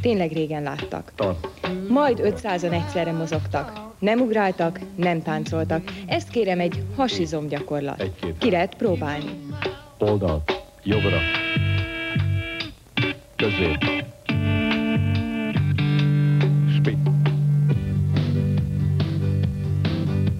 Tényleg régen láttak. Majd 500-an egyszerre mozogtak. Nem ugráltak, nem táncoltak. Ezt kérem egy hasizom gyakorlat. Egy-két. Ki lehet próbálni. Oldalt. Jobbra. Közép.